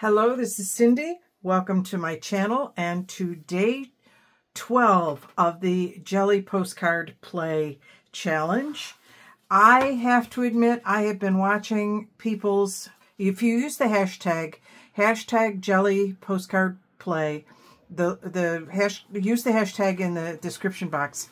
Hello, this is Cindy. Welcome to my channel and to day 12 of the Gely Postcard Play Challenge. I have to admit I have been watching people's, if you use the hashtag, hashtag Gely Postcard Play, the, the hash, use the hashtag in the description box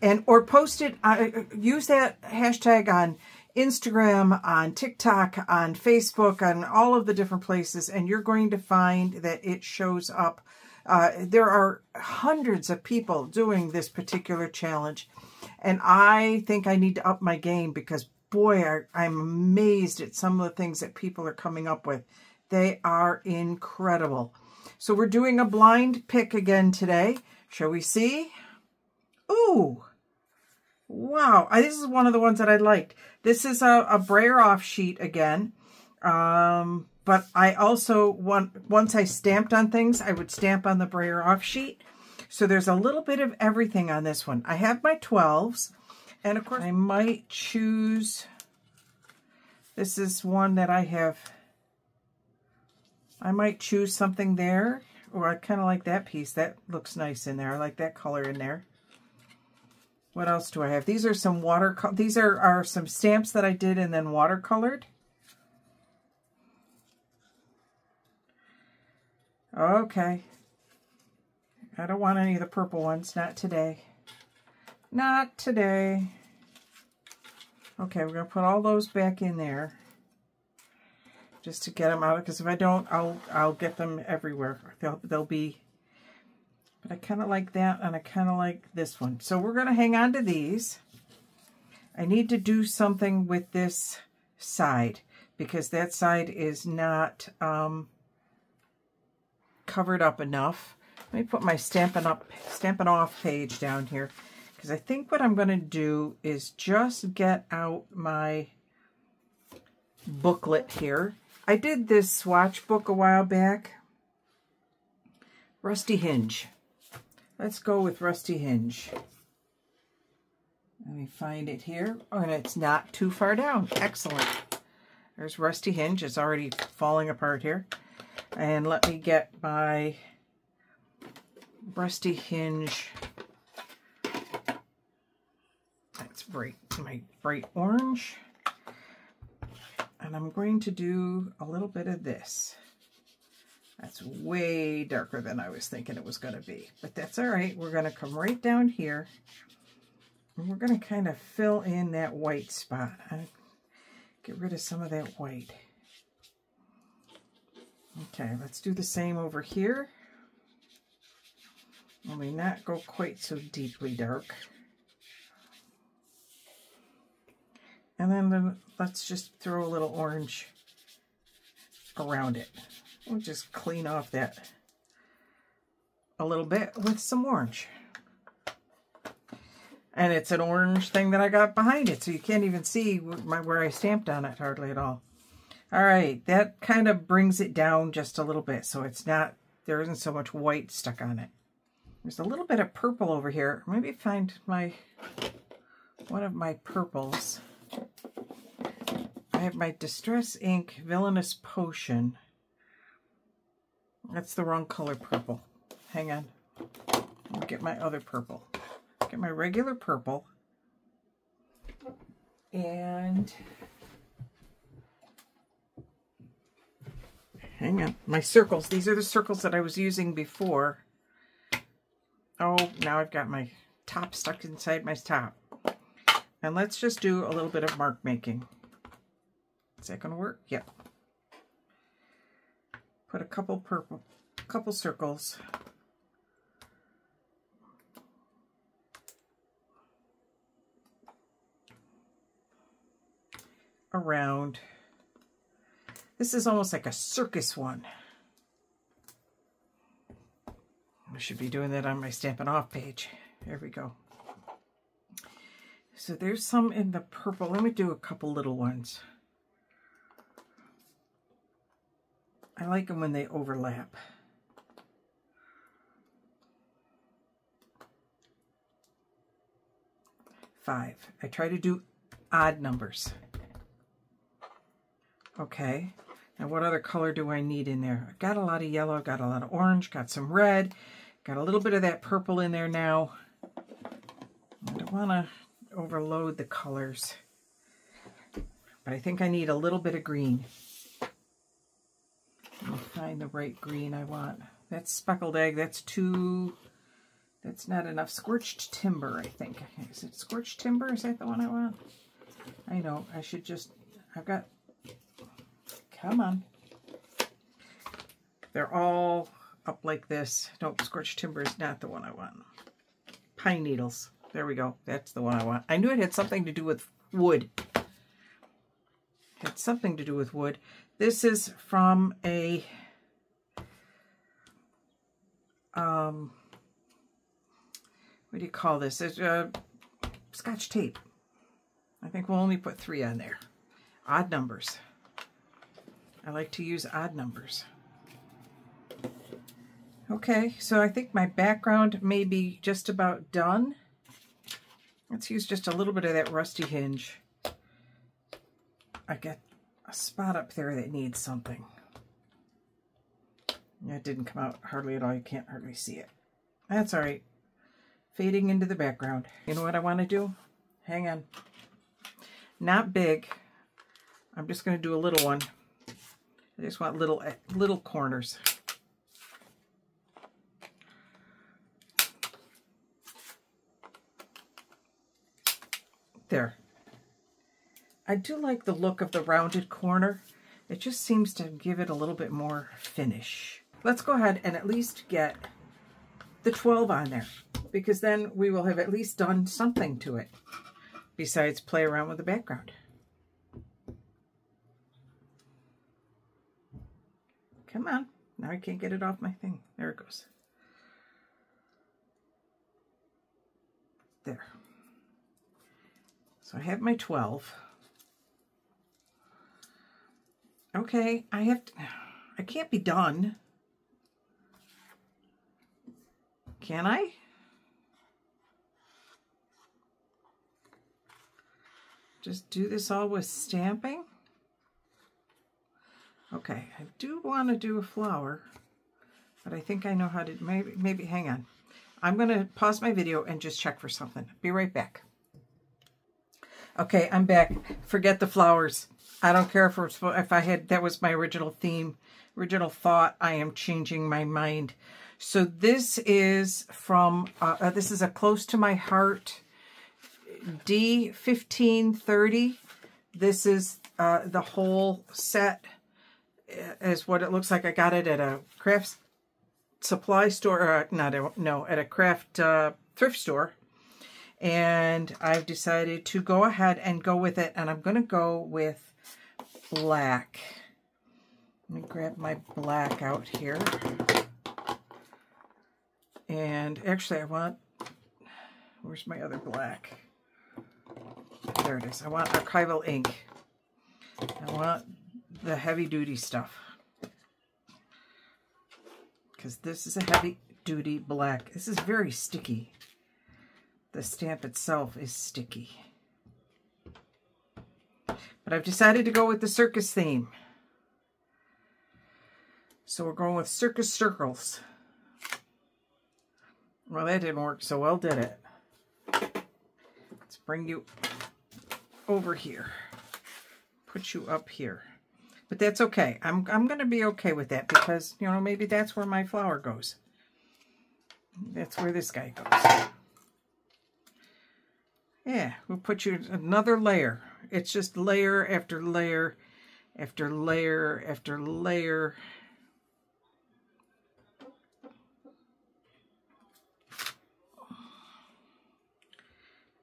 and or post it, uh, use that hashtag on Instagram, on TikTok, on Facebook, on all of the different places, and you're going to find that it shows up. Uh, there are hundreds of people doing this particular challenge, and I think I need to up my game because, boy, I, I'm amazed at some of the things that people are coming up with. They are incredible. So we're doing a blind pick again today. Shall we see? Ooh, Wow, this is one of the ones that I liked. This is a, a Brayer off sheet again. Um, but I also, want, once I stamped on things, I would stamp on the Brayer off sheet. So there's a little bit of everything on this one. I have my 12s. And of course, I might choose, this is one that I have, I might choose something there. Or I kind of like that piece. That looks nice in there. I like that color in there. What else do I have? These are some water, these are, are some stamps that I did and then watercolored. Okay. I don't want any of the purple ones, not today. Not today. Okay, we're going to put all those back in there just to get them out because if I don't, I'll I'll get them everywhere. They'll they'll be but I kind of like that and I kind of like this one. So we're going to hang on to these. I need to do something with this side because that side is not um, covered up enough. Let me put my Stampin' Up, Stampin' Off page down here because I think what I'm going to do is just get out my booklet here. I did this swatch book a while back. Rusty Hinge. Let's go with Rusty Hinge. Let me find it here. Oh, and it's not too far down. Excellent. There's Rusty Hinge. It's already falling apart here. And let me get my Rusty Hinge. That's bright, my bright orange. And I'm going to do a little bit of this. That's way darker than I was thinking it was going to be. But that's all right. We're going to come right down here. And we're going to kind of fill in that white spot. Get rid of some of that white. Okay, let's do the same over here. Only not go quite so deeply dark. And then let's just throw a little orange around it. We'll just clean off that a little bit with some orange. And it's an orange thing that I got behind it, so you can't even see my, where I stamped on it hardly at all. All right, that kind of brings it down just a little bit, so it's not, there isn't so much white stuck on it. There's a little bit of purple over here. Maybe find my, one of my purples. I have my Distress Ink Villainous Potion. That's the wrong color purple. Hang on. Get my other purple. Get my regular purple. And hang on. My circles. These are the circles that I was using before. Oh, now I've got my top stuck inside my top. And let's just do a little bit of mark making. Is that going to work? Yep put a couple purple, couple circles. around. This is almost like a circus one. I should be doing that on my Stampin' Off page. There we go. So there's some in the purple. Let me do a couple little ones. I like them when they overlap. Five. I try to do odd numbers. Okay. Now what other color do I need in there? I've got a lot of yellow, got a lot of orange, got some red, got a little bit of that purple in there now. I don't want to overload the colors. But I think I need a little bit of green. Find the right green I want. That's speckled egg. That's too... That's not enough. Scorched timber, I think. Is it scorched timber? Is that the one I want? I know. I should just... I've got... Come on. They're all up like this. Nope, scorched timber is not the one I want. Pine needles. There we go. That's the one I want. I knew it had something to do with wood. It had something to do with wood. This is from a um what do you call this? It's uh, scotch tape. I think we'll only put three on there. Odd numbers. I like to use odd numbers. Okay, so I think my background may be just about done. Let's use just a little bit of that rusty hinge. I got a spot up there that needs something. It didn't come out hardly at all. You can't hardly see it. That's all right. Fading into the background. You know what I want to do? Hang on. Not big. I'm just going to do a little one. I just want little eh, little corners. There. I do like the look of the rounded corner. It just seems to give it a little bit more finish. Let's go ahead and at least get the 12 on there because then we will have at least done something to it besides play around with the background. Come on. Now I can't get it off my thing. There it goes. There. So I have my 12. Okay, I have to, I can't be done. Can I? Just do this all with stamping? Okay, I do want to do a flower, but I think I know how to, maybe, maybe, hang on. I'm going to pause my video and just check for something. Be right back. Okay, I'm back. Forget the flowers. I don't care if, if I had, that was my original theme, original thought. I am changing my mind. So this is from, uh, uh, this is a Close to My Heart D1530. This is uh, the whole set is what it looks like. I got it at a craft supply store, uh, not a, no, at a craft uh, thrift store. And I've decided to go ahead and go with it. And I'm going to go with black. Let me grab my black out here. And actually I want, where's my other black? There it is. I want archival ink. I want the heavy duty stuff. Because this is a heavy duty black. This is very sticky. The stamp itself is sticky. But I've decided to go with the circus theme. So we're going with circus circles. Well, that didn't work so well, did it? Let's bring you over here. Put you up here. But that's okay. I'm, I'm going to be okay with that because, you know, maybe that's where my flower goes. That's where this guy goes. Yeah, we'll put you another layer. It's just layer after layer after layer after layer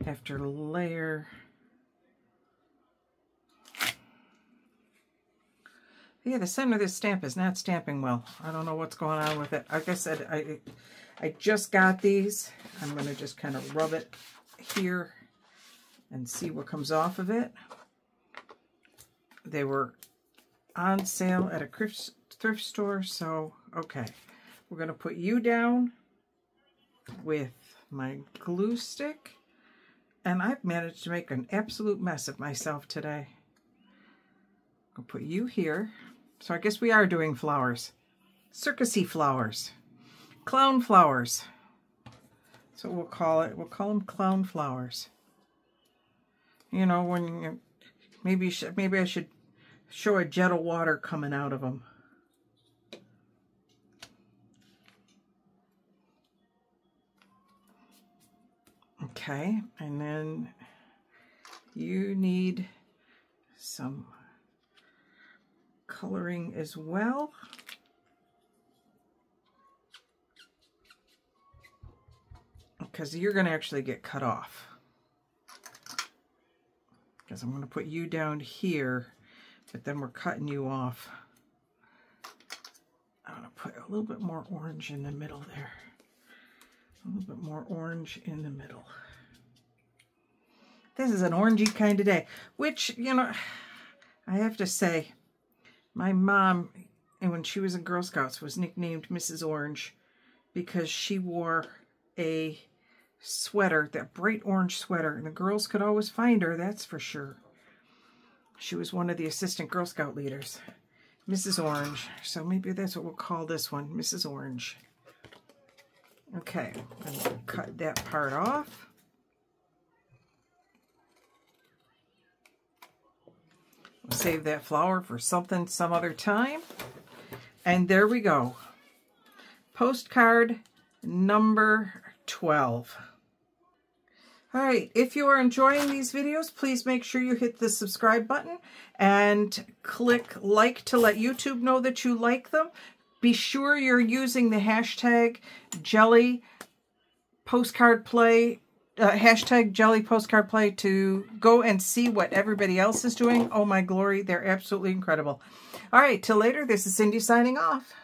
after layer. Yeah, the center of this stamp is not stamping well. I don't know what's going on with it. Like I said, I, I just got these. I'm going to just kind of rub it here and see what comes off of it. They were on sale at a thrift store, so okay. We're going to put you down with my glue stick. And I've managed to make an absolute mess of myself today. I'll put you here. So I guess we are doing flowers. Circusy flowers. Clown flowers. So we'll call it, we'll call them clown flowers. You know, when you, maybe, maybe I should show a jet of water coming out of them. Okay, and then you need some coloring as well. Because you're going to actually get cut off. Because I'm going to put you down here, but then we're cutting you off. I'm going to put a little bit more orange in the middle there. A little bit more orange in the middle. This is an orangey kind of day, which, you know, I have to say, my mom, and when she was in Girl Scouts, was nicknamed Mrs. Orange because she wore a sweater, that bright orange sweater, and the girls could always find her, that's for sure. She was one of the assistant Girl Scout leaders, Mrs. Orange. So maybe that's what we'll call this one, Mrs. Orange. Okay, I'm going to cut that part off. Save that flower for something some other time. And there we go. Postcard number 12. All right, if you are enjoying these videos, please make sure you hit the subscribe button and click like to let YouTube know that you like them. Be sure you're using the hashtag gely postcard play, uh, hashtag gely postcard play to go and see what everybody else is doing. Oh my glory, they're absolutely incredible. All right, till later, this is Cindy signing off.